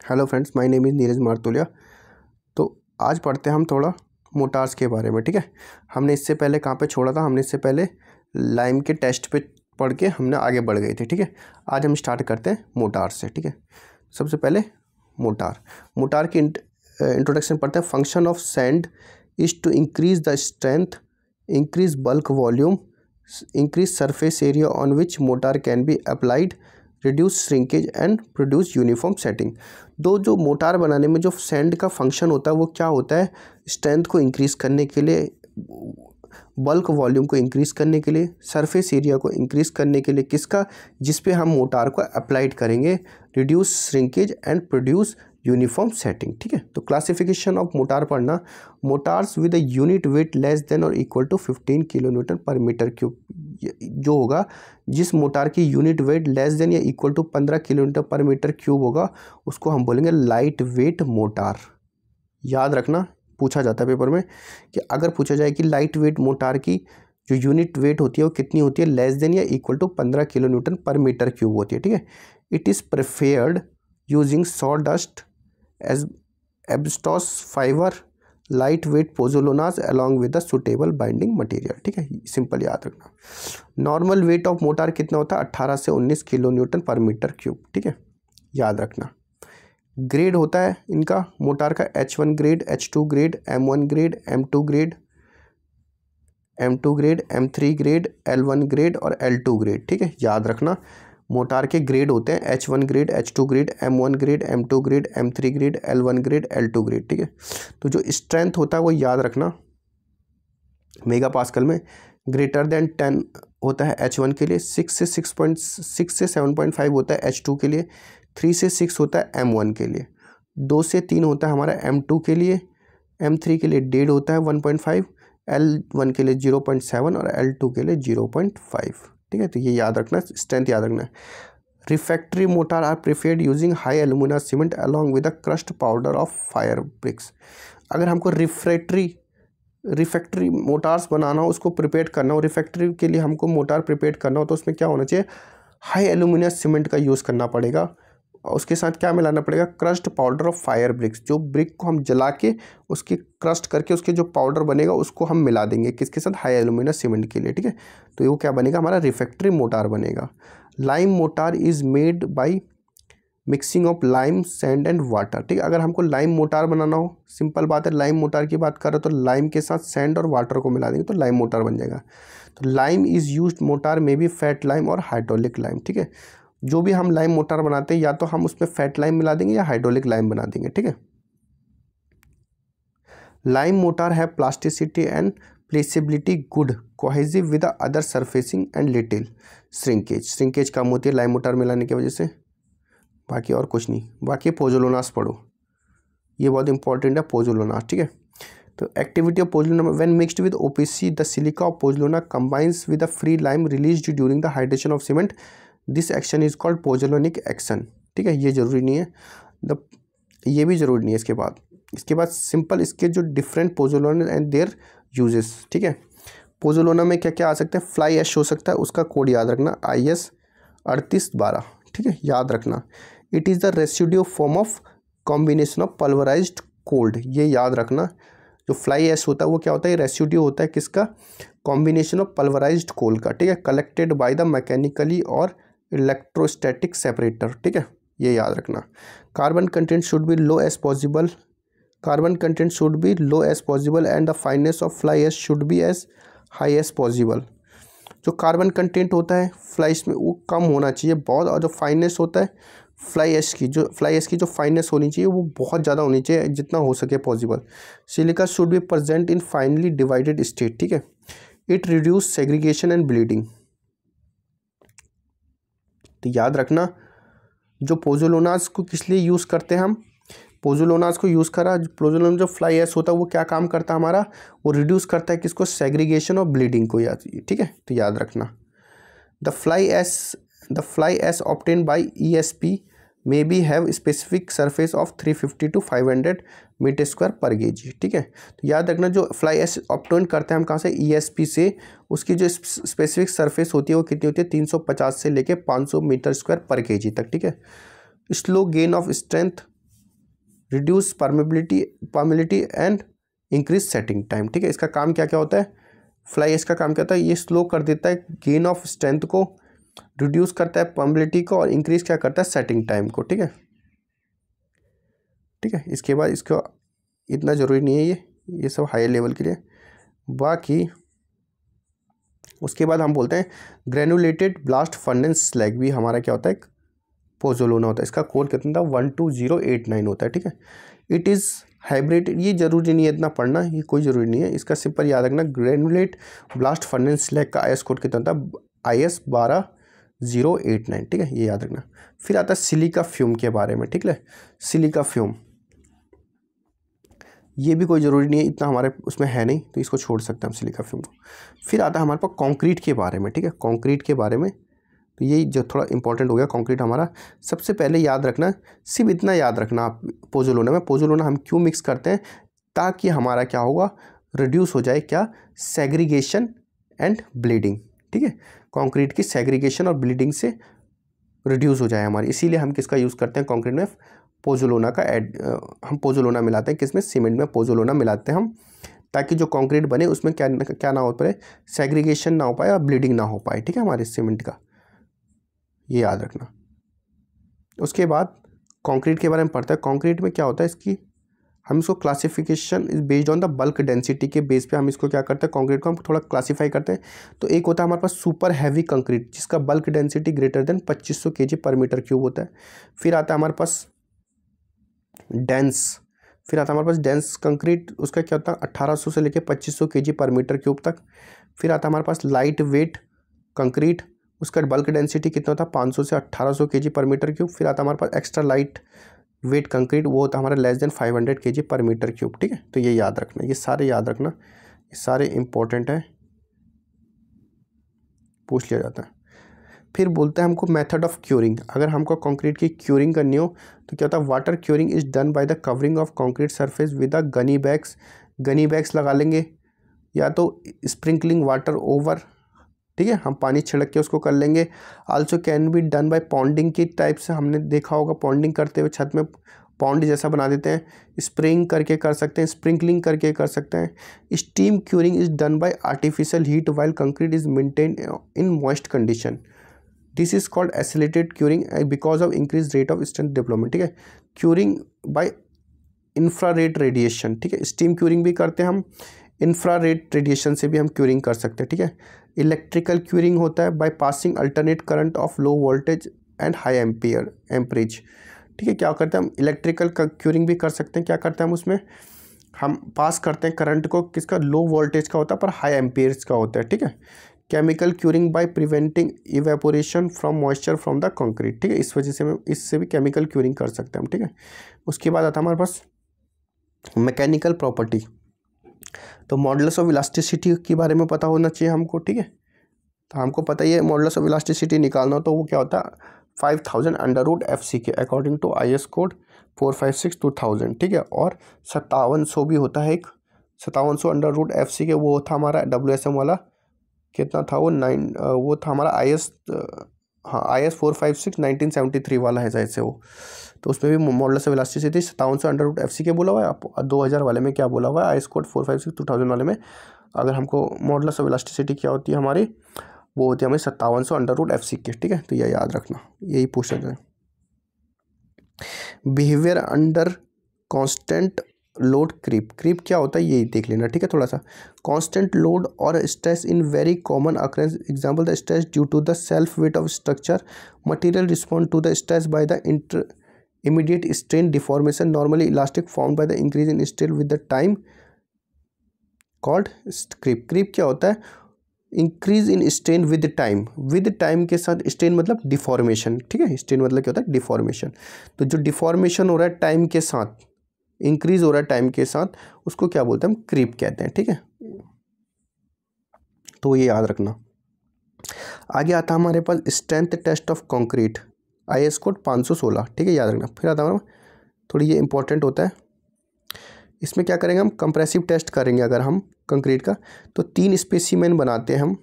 Hello friends my name is Neeraj Martolia तो आज पढ़ते हैं हम थोड़ा मोटार्स के बारे में, ठीक है? हमने इससे पहले कहाँ पे छोड़ा था? हमने इससे पहले लाइम के टेस्ट पे पढ़ के हमने आगे बढ़ गए थे, ठीक है? आज हम स्टार्ट करते हैं मोटार से, ठीक है? सबसे पहले मोटार मोटार की इंट्रोडक्शन पढ़ते हैं। Function of sand is to increase the strength increase bulk volume increase surface area on which mortar can be applied reduce shrinkage and produce uniform setting दो जो मोटार बनाने में जो सैंड का function होता है, वो क्या होता है? स्ट्रेंथ को इंक्रीज करने के लिए बल्क वॉल्यूम को इंक्रीज करने के लिए सरफेस एरिया को इंक्रीज करने के लिए किसका? जिस पे हम मोटार को अप्लाइड करेंगे reduce shrinkage and produce uniform setting, ठीक है? तो क्लासिफिकेशन ऑफ़ मोटार पढ़ना, mortars with a unit weight less than और equal to fifteen kilo newton per metre cube जो होगा, जिस मोटार की यूनिट वेट लेस देन या इक्वल टू पंद्रह किलोमीटर पर मीटर क्यूब होगा, उसको हम बोलेंगे लाइट वेट मोटार। याद रखना, पूछा जाता है पेपर में कि अगर पूछा जाए कि लाइट वेट मोटार की जो यूनिट वेट होती है, वो कितनी होती है? लेस देन या इक्वल टू पंद्रह kilo newton per metre cube होती है, ठीक है? It is preferred using saw dust asbestos fibre light weight pozzolanas along with suitable binding material ठीक है? सिंपल याद रखना। नॉर्मल वेट ऑफ़ मोटार कितना होता है? अट्ठारह से उन्नीस kilo newton per metre cube ठीक है? याद रखना। ग्रेड होता है इनका मोटार का H one grade H two grade M one grade M two grade M two grade M three grade L one grade और एल टू ग्रेड ठीक है? याद रखना। मोटार के ग्रेड होते हैं H one grade H two grade M one grade M two grade M three grade L one grade L two grade, ठीक है? तो जो स्ट्रेंथ होता है वो याद रखना मेगा पास्कल में। ग्रेटर देन टेन होता है एच वन के लिए सिक्स से सिक्स पॉइंट सिक्स से सेवन पॉइंट फाइव होता है एच टू के लिए थ्री से सिक्स होता है एम वन के लिए। दो से तीन होता है हमारा एम टू के लिए एम थ्री के लिए डेढ़ होता है one point five L one के लिए ज़ीरो पॉइंट सेवन और एल टू के लिए ज़ीरो पॉइंट फाइव ठीक है? तो ये याद रखना स्ट्रेंथ याद रखना। Refractory mortar are preferred using high alumina cement along with a crust powder of fire bricks अगर हमको रिफ्रेक्ट्री रिफैक्ट्री मोटार्स बनाना हो, उसको प्रिपेयर करना हो रिफैक्ट्री के लिए हमको मोटार प्रिपेयर करना हो तो उसमें क्या होना चाहिए? हाई एलुमिनियम सीमेंट का यूज़ करना पड़ेगा। उसके साथ क्या मिलाना पड़ेगा? Crust powder of fire bricks जो ब्रिक को हम जला के उसकी क्रस्ट करके उसके जो पाउडर बनेगा, उसको हम मिला देंगे। किसके साथ? हाई एलुमिनियम सीमेंट के लिए, ठीक है? तो वो क्या बनेगा? हमारा रिफैक्ट्री मोटार बनेगा। Lime mortar is made by mixing of lime sand and water ठीक है? अगर हमको लाइम मोटार बनाना हो सिंपल बात है लाइम मोटार की बात करें तो लाइम के साथ सैंड और वाटर को मिला देंगे तो लाइम मोटार बन जाएगा। तो लाइम इज़ यूज़ मोटार में बी फैट लाइम और हाइड्रोलिक लाइम ठीक है? जो भी हम लाइम मोटर बनाते हैं, या तो हम उसमें फैट लाइम मिला देंगे या हाइड्रोलिक लाइम बना देंगे, ठीक है? लाइम मोटर है plasticity and placeability good cohesive with other surfacing and little shrinkage shrinkage कम होती है लाइम मोटर मिलाने की वजह से। बाकी और कुछ नहीं। बाकी पोजोलोनास पढ़ो। ये बहुत इंपॉर्टेंट है पोजोलोनास ठीक है? तो activity of pozzolana when mixed with OPC the silica of pozzolana combines with the free lime release during the hydration of cement this action is called pozzolanic action ठीक है? ये ज़रूरी नहीं है। द ये भी ज़रूरी नहीं है इसके बाद। इसके बाद सिंपल इसके जो different pozzolan and their uses ठीक है? पोजोलोना में क्या क्या आ सकता है? फ्लाई एश हो सकता है, उसका कोड याद रखना। आई एस अड़तीस बारह, ठीक है? याद रखना। It is the residue form of combination of pulverise cold ये याद रखना। जो फ्लाई एश होता है, वो क्या होता है? रेसिड्यू होता है किसका? कॉम्बिनेशन ऑफ़ पल्वराइज्ड कोल का, ठीक है? कलेक्टेड बाय द मैकेनिकली और इलेक्ट्रोस्टैटिक सेपरेटर, ठीक है? ये याद रखना। Carbon content should be low as possible carbon content should be low as possible and the fineness of fly ash should be as high as possible जो carbon content होता है flies में वो कम होना चाहिए, बहुत, और जो फाइनेस होता है फ्लाई एस की, जो फ्लाई एस की जो फाइनेस होनी चाहिए, वो बहुत ज़्यादा होनी चाहिए, जितना हो सके possible silica should be present in finely divided state ठीक है? It reduce segregation and bleeding तो याद रखना, जो पोजोलोनास को किस लिए यूज़ करते हैं हम? पोजोलोनास को यूज़ करा, पोजोलोन जो फ्लाई एस होता है, वो क्या काम करता है हमारा? वो रिड्यूस करता है किसको? सेग्रीगेशन और ब्लीडिंग को याद, ठीक है? तो याद रखना। The fly ash the fly ash obtain by E S P may be have specific surface of three fifty to five hundred metre square per K G ठीक है? तो याद रखना जो फ्लाई एस ऑप्टोन करते हैं हम कहाँ से? ई एस पी से। उसकी जो स्पेसिफिक सरफेस होती है वो कितनी होती है? तीन सौ पचास से लेके पाँच सौ मीटर स्क्वायर पर के जी तक, ठीक है? Slow gain of strength reduce permeability permeability and increase setting time ठीक है? इसका काम क्या क्या होता है? फ्लाई एस का काम क्या होता है? ये स्लो कर देता है गेन ऑफ़ स्ट्रेंथ को। रिड्यूस करता है पम्बिलिटी को और इंक्रीज क्या करता है? सेटिंग टाइम को, ठीक है? ठीक है, इसके बाद इसका इतना ज़रूरी नहीं है ये ये सब हाई लेवल के लिए। बाकी उसके बाद हम बोलते हैं ग्रेनुलेटेड ब्लास्ट फंडेंस स्लैग भी हमारा क्या होता है? एक पोजोलोना होता है। इसका कोड कितना था? One two zero eight nine होता है, ठीक है? इट इज़ हाइब्रिड ये ज़रूरी नहीं है इतना पढ़ना, ये कोई ज़रूरी नहीं है। इसका सिंपल याद रखना ग्रेनुलेट ब्लास्ट फंडेंस स्लैग का आई एस कोड कितना था? आई एस बारह ज़ीरो एट नाइन, ठीक है, ये याद रखना। फिर आता है सिलिका फ्यूम के बारे में, ठीक है, सिलिका फ्यूम। ये भी कोई ज़रूरी नहीं है, इतना हमारे उसमें है नहीं तो इसको छोड़ सकते हैं हम सिलिका फ्यूम को। फिर आता है हमारे पास कंक्रीट के बारे में, ठीक है, कंक्रीट के बारे में। तो ये जो थोड़ा इंपॉर्टेंट हो गया, कंक्रीट हमारा। सबसे पहले याद रखना, सिर्फ़ इतना याद रखना आप पोजोलोना में। पोजोलोना हम क्यों मिक्स करते हैं? ताकि हमारा क्या होगा रिड्यूस हो जाए क्या? सेग्रीगेशन एंड ब्लीडिंग ठीक है? कंक्रीट की सेग्रीगेशन और ब्लीडिंग से रिड्यूस हो जाए हमारी। इसीलिए हम किसका यूज़ करते हैं? कंक्रीट में पोजोलोना का एड हम पोजोलोना मिलाते हैं। किसमें? सीमेंट में पोजोलोना मिलाते हैं हम, ताकि जो कंक्रीट बने उसमें क्या क्या ना हो पाए सेग्रीगेशन ना हो पाए और ब्लीडिंग ना हो पाए। ठीक है हमारे सीमेंट का? ये याद रखना। उसके बाद कंक्रीट के बारे में पढ़ता है। कंक्रीट में क्या होता है इसकी? हम इसको classification is based on the bulk density के बेस पे हम इसको क्या करते हैं कंक्रीट को हम थोड़ा क्लासीफाई करते हैं। तो एक होता है हमारे पास सुपर हैवी कंक्रीट जिसका bulk density greater than 2500 KG per metre cube होता है। फिर आता है हमारे पास डेंस फिर आता है हमारे पास डेंस कंक्रीट उसका क्या होता है अट्ठारह से लेकर पच्चीस सौ पर मीटर क्यूब तक। फिर आता है हमारे पास लाइट वेट कंक्रीट उसका बल्क डेंसिटी कितना होता है, पाँच सौ से अट्ठारह सौ पर मीटर क्यूब फिर आता है हमारे पास एक्स्ट्रा लाइट वेट कंक्रीट वो होता हमारा लेस देन फाइव हंड्रेड के जी पर मीटर क्यूब, ठीक है? तो ये याद रखना, ये सारे याद रखना, ये सारे इंपॉर्टेंट हैं। पूछ लिया जाता है। फिर बोलते हैं हमको मेथड ऑफ़ क्यूरिंग। अगर हमको कंक्रीट की क्यूरिंग करनी हो तो क्या होता है, water curing is done by the covering of concrete surface with a gunny bags. Gunny bags लगा लेंगे, या तो स्प्रिंकलिंग वाटर ओवर ठीक है, हम पानी छिड़क के उसको कर लेंगे। Also can be done by ponding की टाइप से हमने देखा होगा पॉन्डिंग करते हुए छत में पॉन्ड जैसा बना देते हैं। स्प्रिंग करके कर सकते हैं स्प्रिंकलिंग करके कर सकते हैं। Steam curing is done by artificial heat while concrete is maintain in moist condition this is called accelerated curing because of increase rate of strength development ठीक है? क्यूरिंग बाय इंफ्रारेड रेडिएशन ठीक है? Steam curing भी करते हैं हम। Infrared radiation से भी हम क्यूरिंग कर सकते हैं, ठीक है? इलेक्ट्रिकल क्यूरिंग होता है by passing alternate current of low voltage and high ampere amperage ठीक है, क्या करते हैं हम? इलेक्ट्रिकल क्यूरिंग भी कर सकते हैं। क्या करते हैं हम उसमें? हम पास करते हैं करंट को, किसका? लो वोल्टेज का होता है, पर हाई एम्पियर्स का होता है, ठीक है? Chemical curing by preventing evaporation from moisture from the concrete ठीक है? इस वजह से हम, इससे भी केमिकल क्यूरिंग कर सकते हैं हम, ठीक है? उसके बाद आता है हमारे पास मैकेनिकल प्रॉपर्टी तो मॉडल्स ऑफ़ इलास्टिसिटी के बारे में पता होना चाहिए हमको, ठीक है? तो हमको पता ही है मॉडल्स ऑफ़ इलास्टिसिटी निकालना तो वो क्या होता है? Five thousand under root F C के according to I S code four five six two thousand ठीक है? और सत्तावन सौ भी होता है एक। सत्तावन सौ अंडर रूट एफ़ सी के वो था हमारा डब्ल्यू एस एम वाला। कितना था वो? नाइन वो था हमारा आई एस हाँ I S four five six nineteen seventy three वाला है जैसे वो। तो उसमें भी मॉडल से इलास्टिसिटी सत्तावन सौ अंडर रूट एफ़ सी के बोला हुआ है, आप दो हज़ार वाले में क्या बोला हुआ है I S code four five six two thousand वाले में, अगर हमको मॉडल ऑफ़ इलास्टिसिटी क्या होती है हमारी, वो होती है हमें सत्तावन सौ अंडर रूट एफ़ सी के, ठीक है? तो यह याद रखना, यही पूछ थे behaviour under constant load creep creep क्या होता है यही देख लेना, ठीक है थोड़ा सा कांस्टेंट लोड और stress in very common occurrence example the stress due to the self weight of structure material respond to the stress by the inter immediate strain deformation. Normally, elastic formed by the increase in strain with the time called creep. Creep क्या होता है? Increase in strain with time with time के साथ strain मतलब deformation ठीक है? Strain मतलब क्या होता है? डिफॉर्मेशन तो जो डिफॉर्मेशन हो रहा है टाइम के साथ इंक्रीज हो रहा है टाइम के साथ, उसको क्या बोलते हैं हम? क्रीप कहते हैं, ठीक है? तो ये याद रखना। आगे आता हमारे पास strength test of concrete I S code पाँच सौ सोलह, ठीक है, याद रखना। फिर आता हूँ थोड़ी ये इंपॉर्टेंट होता है। इसमें क्या करेंगे हम? कंप्रेसिव टेस्ट करेंगे अगर हम कंक्रीट का। तो तीन स्पेसीमेन बनाते हैं हम।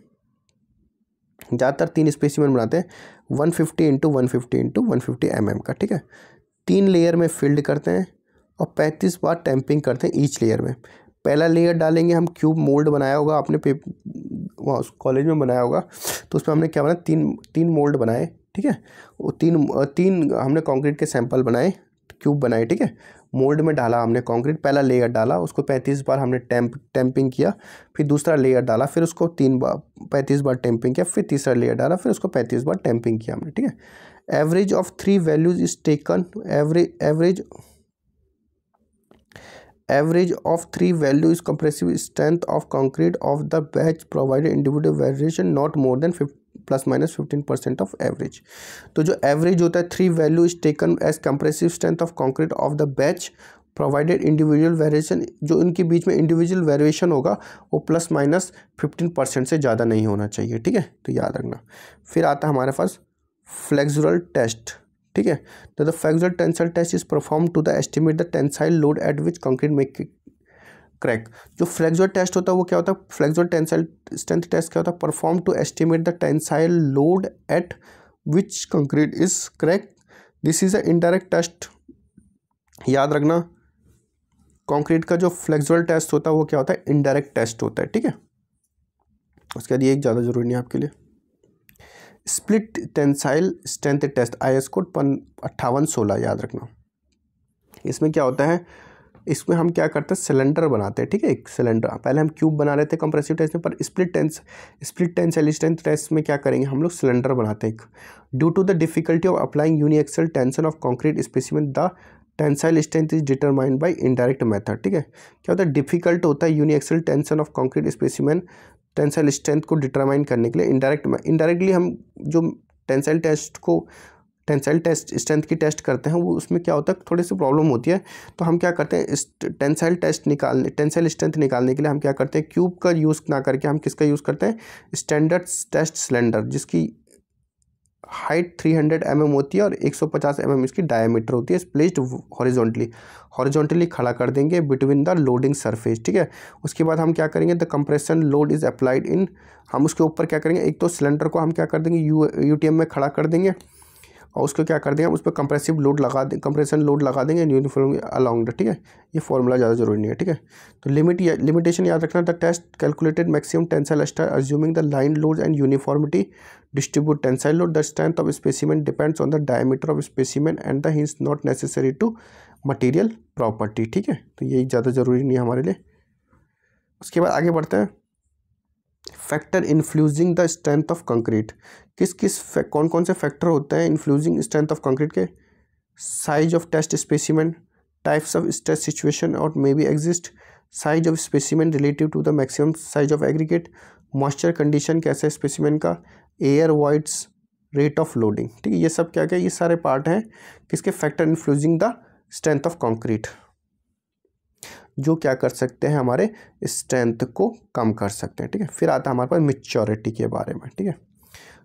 ज़्यादातर तीन स्पेसीमेन बनाते हैं। One fifty into one fifty into one fifty M M का, ठीक है? तीन लेयर में फिल्ड करते हैं। और पैंतीस बार टैंपिंग करते हैं ईच लेयर में। पहला लेयर डालेंगे हम क्यूब मोल्ड बनाया होगा, आपने पे वहाँ उस कॉलेज में बनाया होगा। तो उसमें हमने क्या बनाया? तीन तीन मोल्ड बनाए, ठीक है? वो तीन तीन हमने कंक्रीट के सैंपल बनाए क्यूब बनाए, ठीक है? मोल्ड में डाला हमने कंक्रीट पहला लेयर डाला, उसको पैंतीस बार हमने टैंप टैंपिंग किया, फिर दूसरा लेयर डाला, फिर उसको तीन बार, पैंतीस बार टैंपिंग किया, फिर तीसरा लेयर डाला, फिर उसको पैंतीस बार टैंपिंग किया हमने, ठीक है? Average of three values is taken average average average of three values compressive strength of concrete of the batch provided individual variation not more than plus minus fifteen percent of average तो जो average होता है three value is taken as compressive strength of concrete of the batch provided individual variation जो इनके बीच में individual variation होगा, वो plus minus fifteen percent से ज़्यादा नहीं होना चाहिए, ठीक है? तो याद रखना। फिर आता है हमारे पास फ्लेक्सुरल टेस्ट ठीक है? तो the flexural tensile test is perform to the estimate the tensile load at which concrete make crack जो फ्लेक्सुअल टेस्ट होता है, वो क्या होता है? फ्लेक्सुअल टेंसाइल स्ट्रेंथ टेस्ट क्या होता है? Perform to estimate the tensile load at which concrete is crack this is a indirect test याद रखना कंक्रीट का जो फ्लेक्सुअल टेस्ट होता है, वो क्या होता है? इनडायरेक्ट टेस्ट होता है, ठीक है? उसके बाद ये एक ज़्यादा ज़रूरी नहीं है आपके लिए। Split tensile strength test I S code पन अट्ठावन सोलह, याद रखना। इसमें क्या होता है? इसमें हम क्या करते हैं? सिलेंडर बनाते हैं, ठीक है? एक सिलेंडर। पहले हम क्यूब बना रहे थे कंप्रेसिव टेस्ट में, पर split tense, split tensile strength test में क्या करेंगे? हम लोग सिलेंडर बनाते हैं। Due to the difficulty of applying uniaxial tension of concrete specimen the tensile strength is determined by indirect method ठीक है? क्या होता है? डिफ़िकल्ट होता है uniaxial tension of concrete specimen tensile strength को डिटरमाइन करने के लिए इनडायरेक्ट इनडायरेक्टली हम जो टेंसाइल टेस्ट को टेंसाइल टेस्ट, स्ट्रेंथ की टेस्ट करते हैं, वो उसमें क्या होता है, थोड़ी सी प्रॉब्लम होती है तो हम क्या करते हैं, इस टेंसाइल टेस्ट निकालने टेंसाइल स्ट्रेंथ निकालने के लिए हम क्या करते हैं, क्यूब का यूज़ ना करके हम किसका यूज़ करते हैं, स्टैंडर्ड टेस्ट सिलेंडर, जिसकी हाइट 300 हंड्रेड mm होती है और 150 सौ mm इसकी डायमीटर होती है प्लेस्ड हॉरिजॉन्टली हॉरिजॉन्टली खड़ा कर देंगे बिटवीन द लोडिंग सरफेस ठीक है? उसके बाद हम क्या करेंगे? The compression load is applied in हम उसके ऊपर क्या करेंगे? एक तो सिलेंडर को हम क्या कर देंगे? यू यू में खड़ा कर देंगे। और उसको क्या कर देंगे हम उस पर कंप्रेसिव लोड लगा दें कंप्रेशन लोड लगा देंगे यूनिफॉर्म अलॉन्ग ठीक है? ये फॉर्मूला ज़्यादा ज़रूरी नहीं है, ठीक है? तो लिमिट लिमिटेशन याद रखना the test calculated maximum tensile stress assuming the line load and uniformity distribute tensile load the strength of specimen depends on the diameter of specimen and the hence not necessary to material property ठीक है? तो यही ज़्यादा ज़रूरी नहीं है हमारे लिए। उसके बाद आगे बढ़ते हैं। Factor influencing the strength of concrete किस किस कौन कौन से फैक्टर होते हैं इन्फ्लूजिंग स्ट्रेंथ ऑफ़ कंक्रीट के? Size of test specimen types of stress situation और may be exist size of specimen relative to the maximum size of aggregate moisture condition कैसा है स्पेसिमेंट का? Air voids rate of loading ठीक है, ये सब क्या क्या, ये सारे पार्ट हैं किसके factor influencing the strength of concrete जो क्या कर सकते हैं हमारे स्ट्रेंथ को कम कर सकते हैं, ठीक है? फिर आता है हमारे पास मिच्योरिटी के बारे में, ठीक है?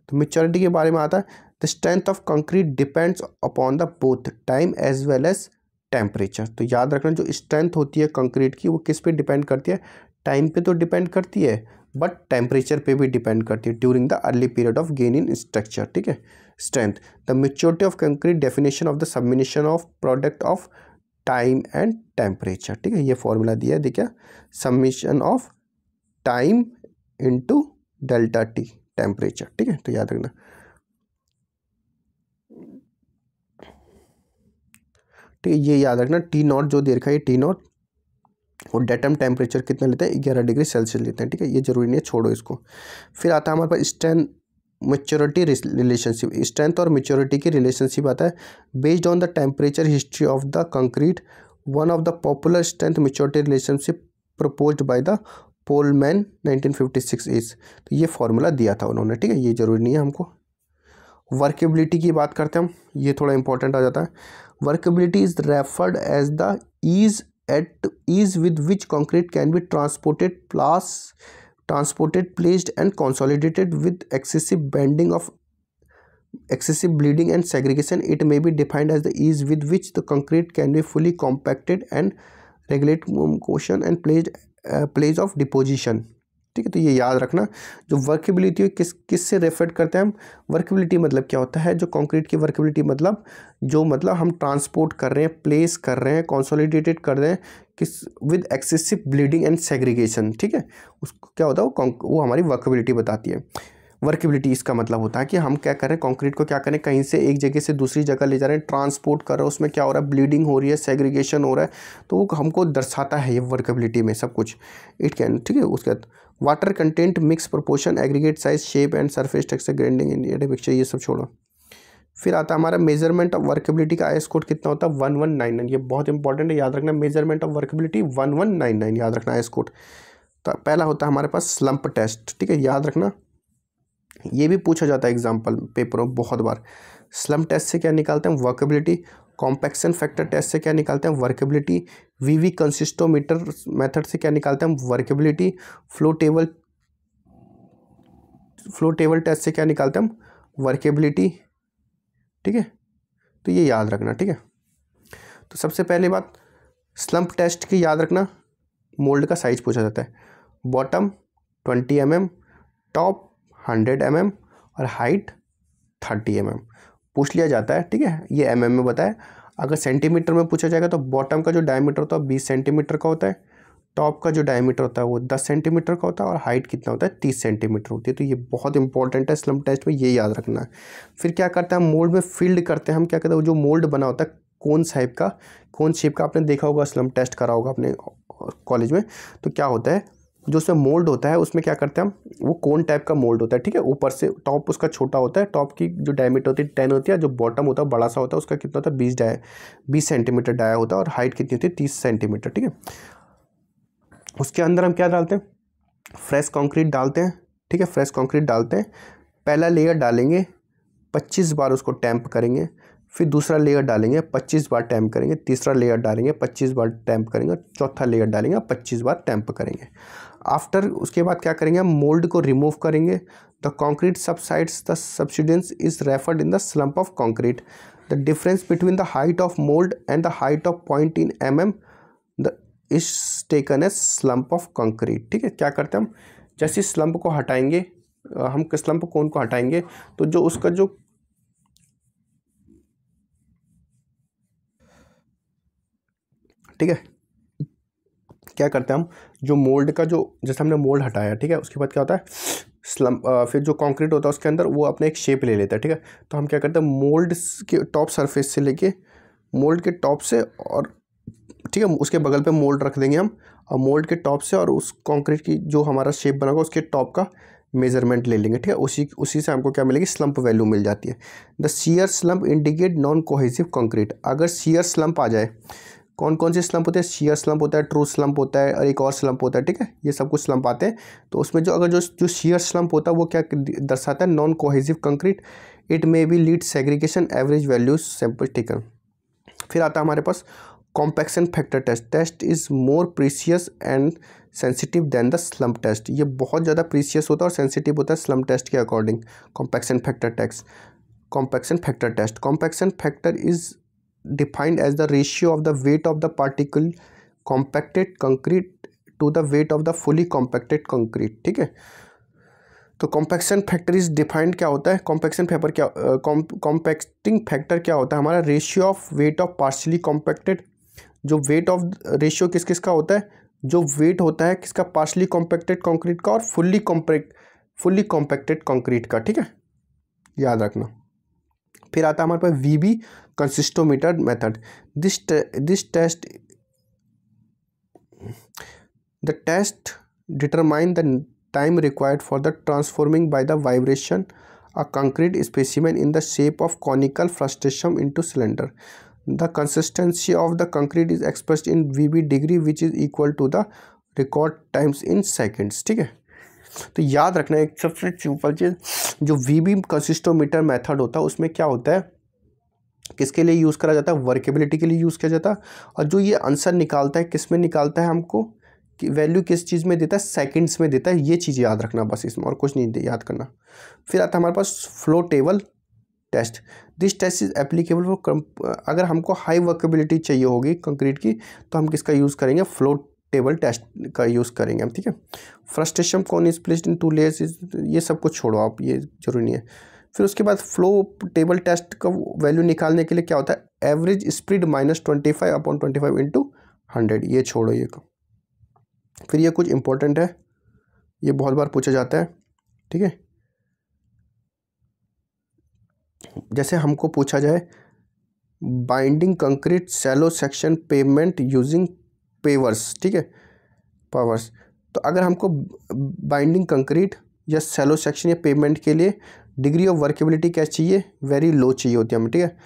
तो मेच्योरिटी के बारे में आता है। The strength of concrete depends upon the both time as well as temperature तो याद रखना जो स्ट्रेंथ होती है कंक्रीट की, वो किस पे डिपेंड करती है? टाइम पे तो डिपेंड करती है बट टेम्परेचर पे भी डिपेंड करती है during the early period of gain in structure ठीक है? Strength the maturity of concrete definition of the summation of product of time and temperature ठीक है? ये फॉर्मूला दिया है, देखिए। Summation of time into delta T temperature ठीक है? तो याद रखना। ठीक है, ये याद रखना टी नॉट जो दे रखा है टी नॉट और डेटम टेम्परेचर कितना लेते हैं? ग्यारह डिग्री सेल्सियस लेते हैं, ठीक है? ये ज़रूरी नहीं है, छोड़ो इसको। फिर आता है हमारे पास स्ट्रेंथ मेच्योरिटी रिलेशनशिप स्ट्रेंथ और मेच्योरिटी की रिलेशनशिप आता है based on the temperature history of the concrete one of the popular strength maturity relationship propose by the Plowman nineteen is तो ये फार्मूला दिया था उन्होंने, ठीक है? ये ज़रूरी नहीं है हमको। वर्केबिलिटी की बात करते हैं हम, ये थोड़ा इंपॉर्टेंट आ जाता है। Workability is referred as the ease at ease with which concrete can be transported place transported placed and consolidated with excessive banding of excessive bleeding and segregation it may be defined as the ease with which the concrete can be fully compacted and regulate question and placed uh, of deposition ठीक है तो ये याद रखना जो workability किस किस से रेफर करते हैं हम? वर्केबिलिटी मतलब क्या होता है? जो कंक्रीट की वर्केबिलिटी मतलब जो मतलब हम ट्रांसपोर्ट कर रहे हैं प्लेस कर रहे हैं कॉन्सोलिडेटेड कर रहे हैं किस with excessive bleeding and segregation ठीक है? उसको क्या होता है? वो वो हमारी वर्केबिलिटी बताती है। वर्केबिलिटी इसका मतलब होता है कि हम क्या करें कंक्रीट को क्या करें, कहीं से एक जगह से दूसरी जगह ले जा रहे हैं ट्रांसपोर्ट कर रहे हैं, उसमें क्या हो रहा है ब्लीडिंग हो रही है सेग्रीगेशन हो रहा है तो वो हमको दर्शाता है ये वर्केबिलिटी में सब कुछ। इट कैन ठीक है, उसके बाद water content mix proportion aggregate size shape and surface texture grinding in picture ये सब छोड़ो। फिर आता है हमारा मेज़रमेंट ऑफ़ वर्केबिलिटी का आई कोड कितना होता है? वन वन नाइन नाइन ये बहुत इंपॉर्टेंट है, याद रखना measurement of workability one one nine nine याद रखना आई कोड तो पहला होता है हमारे पास स्लम्प टेस्ट ठीक है, याद रखना। ये भी पूछा जाता है एग्ज़ाम्पल पेपरों में बहुत बार। स्लम टेस्ट से क्या निकालते हैं? वर्केबिलिटी कॉम्पेक्शन फैक्टर टेस्ट से क्या निकालते हैं? वर्केबिलिटी वीवी कंसिस्टोमीटर मेथड से क्या निकालते हैं? Workability flow table flow table test से क्या निकालते हैं? हम वर्केबिलिटी ठीक है? तो ये याद रखना, ठीक है? तो सबसे पहले बात स्लम्प टेस्ट की याद रखना मोल्ड का साइज़ पूछा जाता है। Bottom twenty M M top hundred M mm और हाइट थर्टी एम mm पूछ लिया जाता है, ठीक है? ये एम mm में बताया। अगर सेंटीमीटर में पूछा जाएगा तो बॉटम का जो डायमीटर होता है बीस सेंटीमीटर का होता है। टॉप का जो डायमीटर होता है वो दस सेंटीमीटर का होता है और हाइट कितना होता है? तीस सेंटीमीटर होती है। तो ये बहुत इंपॉर्टेंट है, स्लम टेस्ट में ये याद रखना। है फिर क्या करते हैं, हम मोल्ड में फ़ील्ड करते हैं। हम क्या करते हैं जो मोल्ड बना होता है, कौन साइप का, कौन शेप का आपने देखा होगा, स्लम टेस्ट करा होगा अपने कॉलेज में। तो क्या होता है जो उसमें मोल्ड होता है, उसमें क्या करते हैं हम, वो कौन टाइप का मोल्ड होता है, ठीक है? ऊपर से टॉप उसका छोटा होता है टॉप की जो डायमीटर होती है टेन होती है, जो बॉटम होता है बड़ा सा होता है, उसका कितना होता है, बीस डाया बीस सेंटीमीटर डाया होता है, और हाइट कितनी होती है, तीस सेंटीमीटर ठीक है? उसके अंदर हम क्या डालते हैं? फ्रेश कॉन्क्रीट डालते हैं, ठीक है? फ्रेश कॉन्क्रीट डालते हैं, पहला लेयर डालेंगे, पच्चीस बार उसको टैंप करेंगे, फिर दूसरा लेयर डालेंगे, पच्चीस बार टैंप करेंगे, तीसरा लेयर डालेंगे, पच्चीस बार टैंप करेंगे चौथा लेयर डालेंगे, पच्चीस बार टैंप करेंगे। आफ्टर उसके बाद क्या करेंगे हम? मोल्ड को रिमूव करेंगे। The concrete subsides the subsidence is referred in the slump of concrete the difference between the height of mould and the height of point in M M the is taken as slump of concrete ठीक है? क्या करते हैं हम? जैसे slump को हटाएँगे हम slump कोन को हटाएँगे तो जो उसका जो ठीक है? क्या करते हैं हम? जो मोल्ड का जो, जैसे हमने मोल्ड हटाया, ठीक है? उसके बाद क्या होता है? स्लम फिर जो कंक्रीट होता है उसके अंदर, वो अपने एक शेप ले लेता है, ठीक है? तो हम क्या करते हैं? मोल्ड के टॉप सरफेस से लेके मोल्ड के टॉप से और, ठीक है? उसके बगल पे मोल्ड रख देंगे हम, और मोल्ड के टॉप से और उस कंक्रीट की जो हमारा शेप बना होगा, उसके टॉप का मेज़रमेंट ले लेंगे, ठीक है? उसी उसी से हमको क्या मिलेगी? स्लम्प वैल्यू मिल जाती है। The shear slump indicate non cohesive concrete अगर सीयर स्लम्प आ जाए कौन कौन से स्लम्प होते हैं? शियर स्लम्प होता है ट्रू स्लम्प होता है और एक और स्लम्प होता है, ठीक है? ये सब कुछ स्लम्प आते हैं। तो उसमें जो अगर जो जो शियर स्लम्प होता है, वो क्या दर्शाता है? Non cohesive concrete it may be lead segregation average values sample taken फिर आता है हमारे पास compaction factor test test is more precise and sensitive than the slump test ये बहुत ज़्यादा प्रीसियस होता है और सेंसिटिव होता है स्लम्प टेस्ट के according compaction factor test compaction factor test compaction factor is defined as the ratio of the weight of the particle compacted concrete to the weight of the fully compacted concrete, ठीक है? तो compaction factor is defined क्या होता है? Compaction फेपर क्या compacting factor क्या होता है? हमारा ratio of weight of partially compacted जो वेट ऑफ़ रेशियो किस किस का होता है? जो वेट होता है किसका? पार्शली कॉम्पैक्टेड कंक्रीट का और fully compact fully compacted concrete का, ठीक है? याद रखना। फिर आता है हमारे पास V B consistometer method this this test the test determine the time required for the transforming by the vibration a concrete specimen in the shape of conical frustum into cylinder the consistency of the concrete is expressed in V B degree which is equal to the record times in seconds ठीक है? तो याद रखना एक सबसे simple चीज़, जो we B consistometer method होता है, उसमें क्या होता है? किसके लिए यूज़ करा जाता है? वर्केबिलिटी के लिए यूज़ किया जाता है। और जो ये आंसर निकालता है, किसमें निकालता है हमको? कि वैल्यू किस चीज़ में देता है? सेकंड्स में देता है। ये चीज़ याद रखना बस इसमें, और कुछ नहीं याद करना। फिर आता है हमारे पास flow table test this test is applicable for अगर हमको हाई वर्केबिलिटी चाहिए होगी कंक्रीट की तो हम किसका यूज़ करेंगे? फ्लो टेबल टेस्ट का यूज़ करेंगे हम, ठीक है? Frustum cone is placed in two layers ये सब कुछ छोड़ो आप, ये ज़रूरी नहीं है। फिर उसके बाद फ्लो टेबल टेस्ट का वैल्यू निकालने के लिए क्या होता है? Average speed minus twenty five upon twenty five into hundred, ये छोड़ो ये को। फिर ये कुछ इंपॉर्टेंट है, ये बहुत बार पूछा जाता है, ठीक है? जैसे हमको पूछा जाए, binding concrete shallow section pavement using pavers, ठीक है? पावर्स तो अगर हमको बाइंडिंग कंक्रीट या सेलो सेक्शन या पेमेंट के लिए डिग्री ऑफ़ वर्केबिलिटी क्या चाहिए? वेरी लो चाहिए होती है हमें, ठीक है?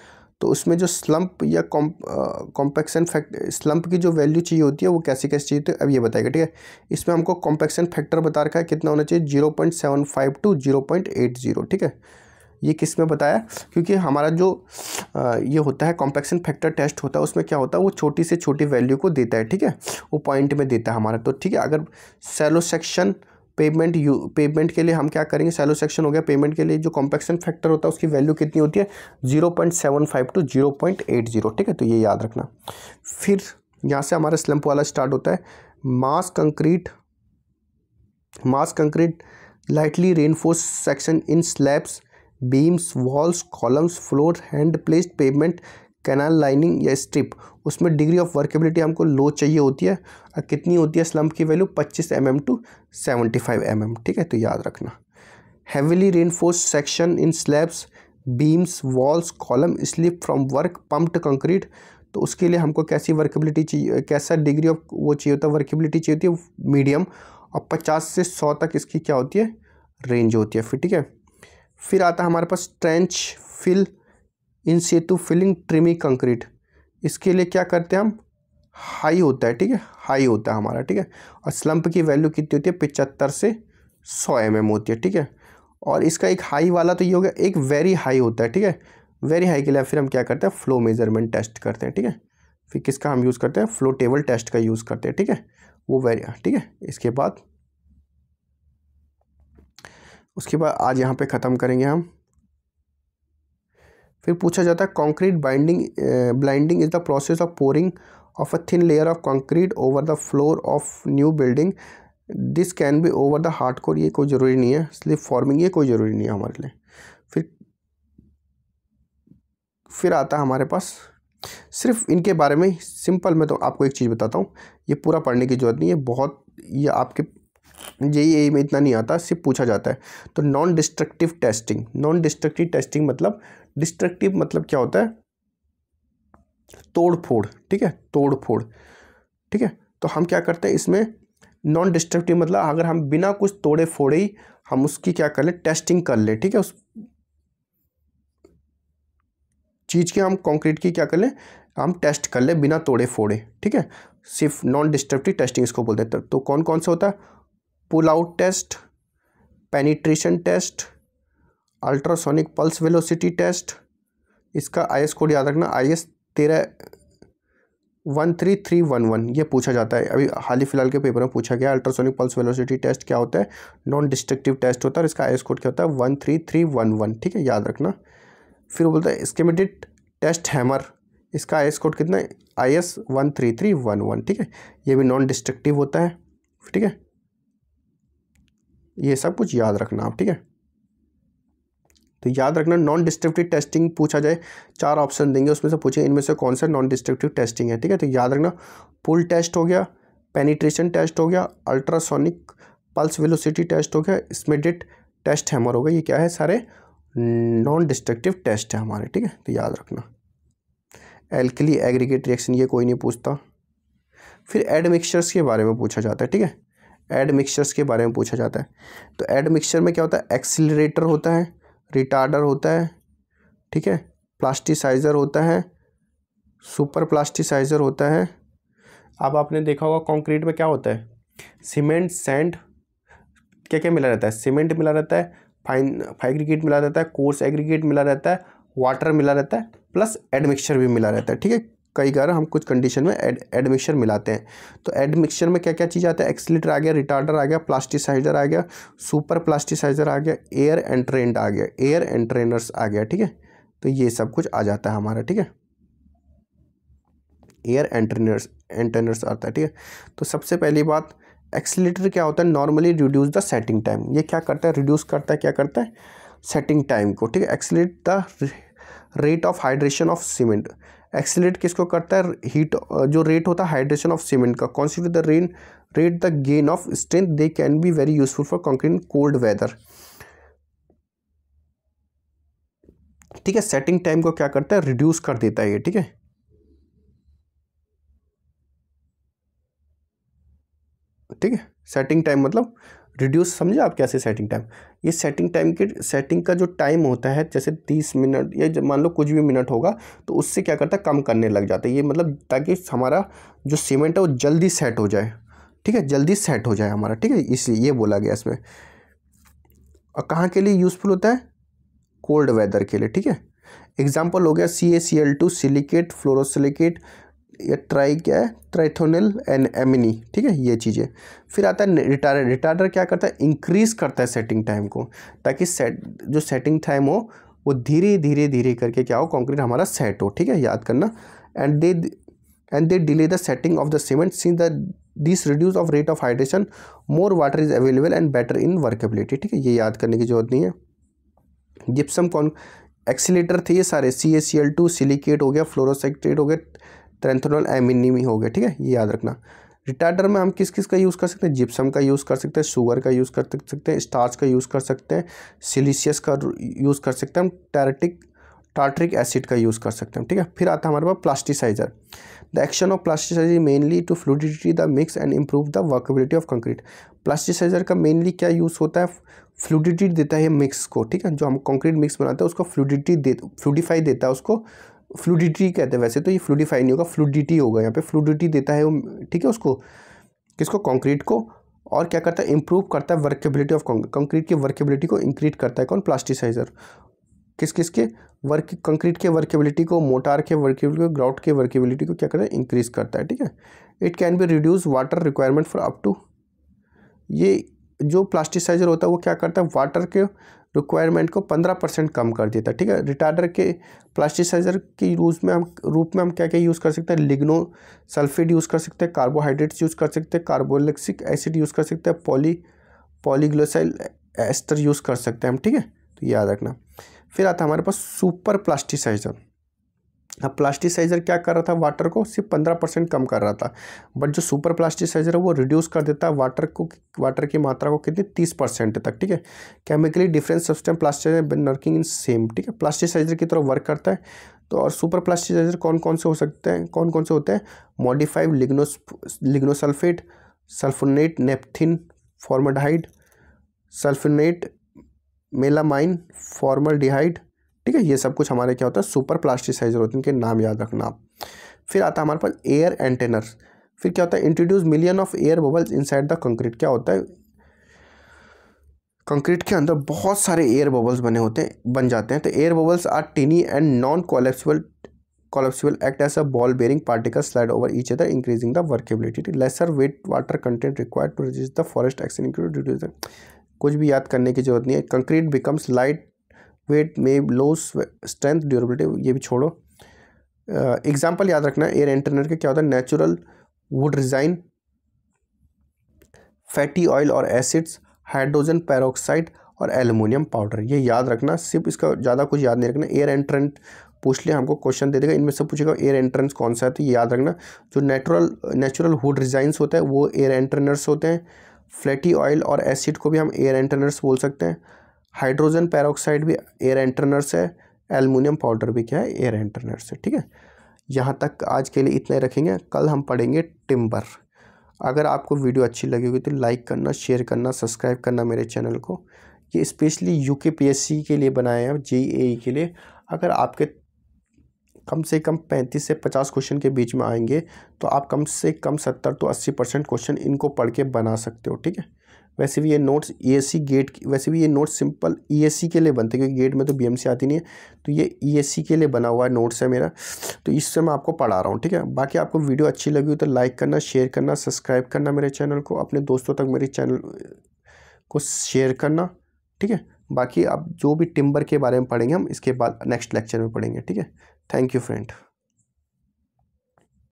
तो उसमें जो स्लम्प या कॉम्पैक्शन फैक्ट स्लम्प की जो वैल्यू चाहिए होती है वो कैसे कैसे चाहिए तो अब ये बताएगा, ठीक है? इसमें हमको कॉम्पैक्शन फैक्टर बता रखा है, कितना होना चाहिए? Zero point seven five to zero point eight zero ठीक है? ये किसमें बताया? क्योंकि हमारा जो ये होता है कॉम्पैक्शन फैक्टर टेस्ट होता है, उसमें क्या होता है, वो छोटी से छोटी वैल्यू को देता है, ठीक है? वो पॉइंट में देता है हमारा। तो ठीक है, अगर सेलो सेक्शन पेमेंट यू पेमेंट के लिए हम क्या करेंगे? सेलो सेक्शन हो गया पेमेंट के लिए जो कॉम्पैक्शन फैक्टर होता है, उसकी वैल्यू कितनी होती है? Zero point seven five to zero point eight zero ठीक है? तो ये याद रखना। फिर यहाँ से हमारा स्लम्प वाला स्टार्ट होता है। Mass concrete mass concrete lightly reinforced section in slabs beams, walls, columns, floor, hand placed pavement, canal lining या स्ट्रिप। उसमें डिग्री ऑफ़ वर्केबिलिटी हमको लो चाहिए होती है। और कितनी होती है स्लम्प की वैल्यू? पच्चीस M M to seventy five M M ठीक है? तो याद रखना। Heavily reinforced section in slabs beams, walls, column, slip from work pumped concrete. तो उसके लिए हमको कैसी वर्केबिलिटी चाहिए कैसा डिग्री ऑफ़ वो चाहिए होता है? वर्केबिलिटी चाहिए होती है मीडियम। और पचास से सौ तक इसकी क्या होती है? रेंज होती है फिर, ठीक है? फिर आता है हमारे पास trench fill in situ filling tremie concrete इसके लिए क्या करते हैं हम? हाई होता है, ठीक है? हाई होता है हमारा, ठीक है? और स्लम्प की वैल्यू कितनी होती है? पिचहत्तर से सौ एम एम होती है, ठीक है? और इसका एक हाई वाला तो ये हो गया, एक वेरी हाई होता है, ठीक है? वेरी हाई के लिए फिर हम क्या करते हैं? फ्लो मेज़रमेंट टेस्ट करते हैं, ठीक है? फिर किसका हम यूज़ करते हैं? फ्लो टेबल टेस्ट का यूज़ करते हैं, ठीक है? वो वेरी ठीक है? इसके बाद उसके बाद आज यहाँ पे ख़त्म करेंगे हम। फिर पूछा जाता है concrete binding blinding is the process of pouring of a thin layer of concrete over the floor of new building this can be over the hard core ये कोई ज़रूरी नहीं है। स्लिप फॉर्मिंग ये कोई ज़रूरी नहीं है हमारे लिए। फिर फिर आता है हमारे पास। सिर्फ़ इनके बारे में, सिंपल मैं तो आपको एक चीज़ बताता हूँ। ये पूरा पढ़ने की ज़रूरत नहीं है। बहुत, ये आपके जेई में इतना नहीं आता, सिर्फ़ पूछा जाता है। तो non destructive testing non destructive testing मतलब डिस्ट्रक्टिव मतलब क्या होता है? तोड़ फोड़ ठीक है? तोड़ फोड़ ठीक है? तो हम क्या करते हैं, इसमें नॉन डिस्ट्रक्टिव मतलब अगर हम बिना कुछ तोड़े फोड़े ही, हम उसकी क्या कर ले टेस्टिंग कर ले, ठीक है? उस चीज़ की हम कंक्रीट की क्या कर लें, हम टेस्ट कर ले बिना तोड़े फोड़े, ठीक है? सिर्फ़ नॉन डिस्ट्रक्टिव टेस्टिंग इसको बोलते हैं। तो कौन कौन सा होता है? Pull out test penetration test ultrasonic pulse velocity test इसका आई एस कोड याद रखना आई एस तेरह one three three one one ये पूछा जाता है। अभी हाल ही फ़िलहाल के पेपर में पूछा गया अल्ट्रासोनिक पल्स वेलोसिटी टेस्ट क्या होता है? नॉन डिस्ट्रक्टिव टेस्ट होता है और इसका आई एस कोड क्या होता है? One three three one one ठीक है? याद रखना। फिर बोलता है स्केमेटिक टेस्ट हैमर इसका आई एस कोड कितना है? I S one three three one one ठीक है? ये भी नॉन डिस्ट्रक्टिव होता है, ठीक है? ये सब कुछ याद रखना आप, ठीक है? तो याद रखना नॉन डिस्ट्रक्टिव टेस्टिंग पूछा जाए, चार ऑप्शन देंगे, उसमें से पूछे इनमें से कौन सा नॉन डिस्ट्रक्टिव टेस्टिंग है, ठीक है? तो याद रखना पुल टेस्ट हो गया पेनिट्रेशन टेस्ट हो गया अल्ट्रासोनिक पल्स वेलोसिटी टेस्ट हो गया स्मेडिट टेस्ट हैमर हो गया ये क्या है सारे? नॉन डिस्ट्रक्टिव टेस्ट है हमारे, ठीक है? तो याद रखना। एल्कली एग्रीगेट रिएक्शन ये कोई नहीं पूछता। फिर एड मिक्सचर्स के बारे में पूछा जाता है, ठीक है? एड मिक्सचर्स के बारे में पूछा जाता है। तो एड मिक्सचर में क्या होता है? एक्सिलरेटर होता है रिटार्डर होता है, ठीक है? प्लास्टिसाइज़र होता है सुपर प्लास्टिसाइज़र होता है। अब आपने देखा होगा कंक्रीट में क्या होता है? सीमेंट सैंड क्या क्या मिला रहता है? सीमेंट मिला रहता है फाइन फाइग्रीगेट मिला रहता है कोर्स एग्रीगेट मिला रहता है वाटर मिला रहता है प्लस एडमिक्सचर भी मिला रहता है, ठीक है? कई बार हम कुछ कंडीशन में एड एडमिक्सचर मिलाते हैं। तो एडमिक्सचर में क्या क्या चीज़ आता है? एक्सीटर आ गया रिटार्डर आ गया प्लास्टिसाइजर आ गया सुपर प्लास्टिसाइजर आ गया एयर एंट्रेंड आ गया एयर एंट्रेनर्स आ गया, ठीक है? तो ये सब कुछ आ जाता है हमारा, ठीक है? एयर एंट्रेनर्स एंट्रेनर्स आता है, ठीक है? तो सबसे पहली बात एक्सीटर क्या होता है? Normally reduce the setting time ये क्या करता है? रिड्यूस करता है, क्या करता है? सेटिंग टाइम को, ठीक है? Accelerate the rate of hydration of cement accelerate किसको करता है? हीट जो रेट होता है हाइड्रेशन ऑफ़ सीमेंट का। Consider the rain rate the gain of strength they can be very useful for concrete cold weather ठीक है सेटिंग टाइम को क्या करता है? रिड्यूस कर देता है ये, ठीक है? ठीक है? सेटिंग टाइम मतलब रिड्यूस समझे आप कैसे सेटिंग टाइम ये सेटिंग टाइम के सेटिंग का जो टाइम होता है, जैसे तीस मिनट या मान लो कुछ भी मिनट होगा तो उससे क्या करता है? कम करने लग जाता है। ये मतलब ताकि हमारा जो सीमेंट है, वो जल्दी सेट हो जाए। ठीक है? जल्दी सेट हो जाए हमारा। ठीक है? इसलिए ये बोला गया इसमें। और कहाँ के लिए यूज़फुल होता है? कोल्ड वेदर के लिए। ठीक है? एग्ज़ाम्पल हो गया C A C L two silicate fluorosilicate या ट्राई क्या है? ट्राइथोनल एंड एमिनी ठीक है? ये चीज़ें। फिर आता है रिटार्डर रिटार्डर क्या करता है? इंक्रीज़ करता है सेटिंग टाइम को, ताकि सेट जो सेटिंग टाइम हो, वो धीरे धीरे धीरे करके क्या हो? कॉन्क्रीट हमारा सेट हो, ठीक है? याद करना। And they and they delay the setting of the cement see the this reduce of rate of hydration more water is available and better in workability ठीक है? ये याद करने की ज़रूरत नहीं है। जिप्सम कौन एक्सीटर थे ये सारे। C A C L two silicate हो गया फ्लोरोसेक्टेट हो गया ट्रेंथोनॉल एमिनी हो गया, ठीक है? ये याद रखना। रिटार्डर में हम किस किस का यूज़ कर सकते हैं? जिप्सम का यूज़ कर सकते हैं शुगर का यूज़ कर सकते हैं स्टार्च का यूज़ कर सकते हैं सिलिशियस का यूज़ कर सकते हैं, हम टैरेटिक टार्ट्रिक एसिड का यूज़ कर सकते हैं, ठीक है? फिर आता है हमारे पास plasticizer the action of plasticizer mainly to fluidity the mix and improve the workability of concrete plasticizer का मेनली क्या यूज़ होता है? फ्लूडिटी देता है मिक्स को, ठीक है? जो हम कंक्रीट मिक्स बनाते हैं, उसको फ्लूडिटी दे फ्लूडिफाई देता है उसको फ्लूडिटी कहते हैं वैसे तो ये फ्लूडिफाई नहीं होगा फ्लूडिटी होगा, यहाँ पे फ्लूडिटी देता है वो, ठीक है उसको? किसको? कंक्रीट को। और क्या करता है? इंप्रूव करता है वर्केबिलिटी ऑफ़ कंक्रीट की वर्केबिलिटी को इंक्रीज करता है कौन? प्लास्टिसाइजर। किस किस के वर्क, कंक्रीट के वर्केबिलिटी को मोटार के वर्केबिलिटी को, ग्राउट के वर्केबिलिटी को क्या करता है? इंक्रीज करता है, ठीक है? It can be reduce water requirement for up to. ये जो प्लास्टिसाइजर होता है वो क्या करता है? वाटर के रिक्वायरमेंट को पंद्रह परसेंट कम कर देता है, ठीक है? रिटार्डर के प्लास्टिसाइजर के यूज़ में हम, रूप में हम क्या क्या यूज़ कर सकते हैं? लिग्नो सल्फेट यूज़ कर सकते हैं कार्बोहाइड्रेट्स यूज़ कर सकते हैं कार्बोलिक्सिक एसिड यूज़ कर सकते हैं पॉली पॉलीग्लोसाइल एस्टर यूज़ कर सकते हैं हम, ठीक है? तो याद रखना। फिर आता हमारे पास सुपर प्लास्टिसाइजर अब प्लास्टिसाइज़र क्या कर रहा था? वाटर को सिर्फ़ पंद्रह परसेंट कम कर रहा था। बट जो सुपर प्लास्टिसाइज़र है, वो रिड्यूस कर देता है वाटर को वाटर की मात्रा को कितनी? तीस परसेंट तक, ठीक है? Chemically different substance plasticizer working in same ठीक है? प्लास्टिसाइज़र की तरह वर्क करता है। तो और सुपर प्लास्टिसाइज़र कौन कौन से हो सकते हैं? कौन कौन से होते हैं? Modified ligno lignosulphate sulphonate naphthalene formaldehyde sulphonate melamine formal ठीक है, ये सब कुछ हमारे क्या होता है सुपर प्लास्टिसाइजर होते हैं, इनके नाम याद रखना आप। फिर आता है हमारे पास एयर एंटेनर फिर क्या होता है introduce million of air bubbles inside the concrete क्या होता है कंक्रीट के अंदर बहुत सारे एयर बबल्स बने होते हैं, बन जाते हैं। तो air bubbles are tiny and non collapsible collapsible act as a ball bearing particle slide over each other increasing the workability lesser wet water content required to reduce the forest action include कुछ भी याद करने की ज़रूरत नहीं है। Concrete becomes light weight, may lose strength, durability, ये भी छोड़ो। एग्ज़ाम्पल याद रखना, एयर एंटरनर के क्या होता है? Natural wood resin, fatty oil और एसिड्स, हाइड्रोजन पैरोक्साइड और एलुमिनियम पाउडर। ये याद रखना, सिर्फ़ इसका ज़्यादा कुछ याद नहीं रखना, एयर एंट्रेंट पूछ लिया, हमको क्वेश्चन दे देगा, इनमें से पूछेगा, एयर एंट्रेंस कौन सा है? तो ये याद रखना, जो नेचुरल नेचुरल वुड रिजाइंस होता है, वो एयर एंट्रेनर्स होते हैं। फ्लैटी ऑयल और एसिड को भी हम एयर एंट्रेनर्स बोल सकते हैं। हाइड्रोजन पैरोक्साइड भी एयर एंटरनर्स है एलमिनियम पाउडर भी क्या है एयर एंटरनर्स है, ठीक है? यहाँ तक आज के लिए इतना रखेंगे। कल हम पढ़ेंगे टिम्बर अगर आपको वीडियो अच्छी लगी होगी तो लाइक करना शेयर करना सब्सक्राइब करना मेरे चैनल को। ये specially U K P S C के लिए बनाए हैं जे ए के लिए। अगर आपके कम से कम पैंतीस से पचास क्वेश्चन के बीच में आएँगे तो आप कम से कम सत्तर तो अस्सी परसेंट क्वेश्चन इनको पढ़ के बना सकते हो, ठीक है? वैसे भी ये नोट्स ईएससी गेट वैसे भी ये नोट्स सिंपल ईएससी के लिए बनते हैं, क्योंकि गेट में तो बीएमसी आती नहीं है। तो ये ईएससी के लिए बना हुआ है नोट्स है मेरा। तो इससे मैं आपको पढ़ा रहा हूँ, ठीक है? बाकी आपको वीडियो अच्छी लगी हो तो लाइक करना शेयर करना सब्सक्राइब करना मेरे चैनल को। अपने दोस्तों तक मेरे चैनल को शेयर करना, ठीक है? बाकी आप जो भी टिम्बर के बारे में पढ़ेंगे हम, इसके बाद नेक्स्ट लेक्चर में पढ़ेंगे, ठीक है? Thank you friend